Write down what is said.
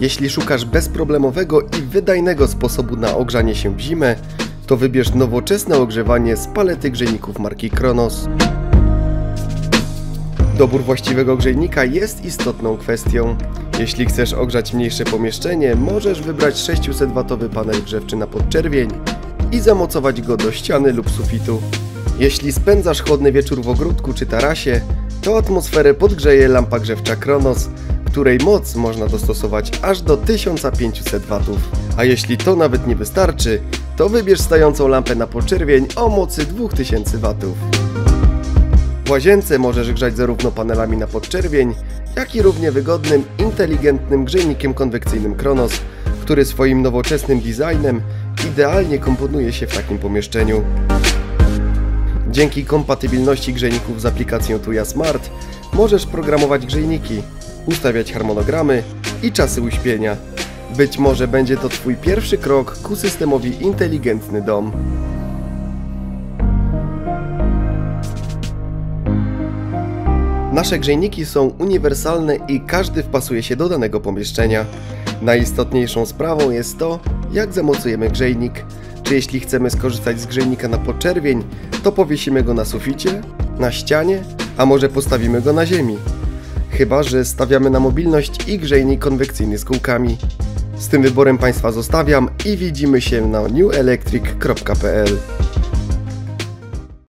Jeśli szukasz bezproblemowego i wydajnego sposobu na ogrzanie się w zimę, to wybierz nowoczesne ogrzewanie z palety grzejników marki Kronos. Dobór właściwego grzejnika jest istotną kwestią. Jeśli chcesz ogrzać mniejsze pomieszczenie, możesz wybrać 600W panel grzewczy na podczerwień i zamocować go do ściany lub sufitu. Jeśli spędzasz chłodny wieczór w ogródku czy tarasie, to atmosferę podgrzeje lampa grzewcza Kronos, której moc można dostosować aż do 1500 W. A jeśli to nawet nie wystarczy, to wybierz stającą lampę na poczerwień o mocy 2000 W. W łazience możesz grzać zarówno panelami na podczerwień, jak i równie wygodnym, inteligentnym grzejnikiem konwekcyjnym Kronos, który swoim nowoczesnym designem idealnie komponuje się w takim pomieszczeniu. Dzięki kompatybilności grzejników z aplikacją Tuya Smart możesz programować grzejniki, ustawiać harmonogramy i czasy uśpienia. Być może będzie to Twój pierwszy krok ku systemowi inteligentny dom. Nasze grzejniki są uniwersalne i każdy wpasuje się do danego pomieszczenia. Najistotniejszą sprawą jest to, jak zamocujemy grzejnik. Czy jeśli chcemy skorzystać z grzejnika na podczerwień, to powiesimy go na suficie, na ścianie, a może postawimy go na ziemi. Chyba, że stawiamy na mobilność i grzejnik konwekcyjny z kółkami. Z tym wyborem Państwa zostawiam i widzimy się na newelectric.pl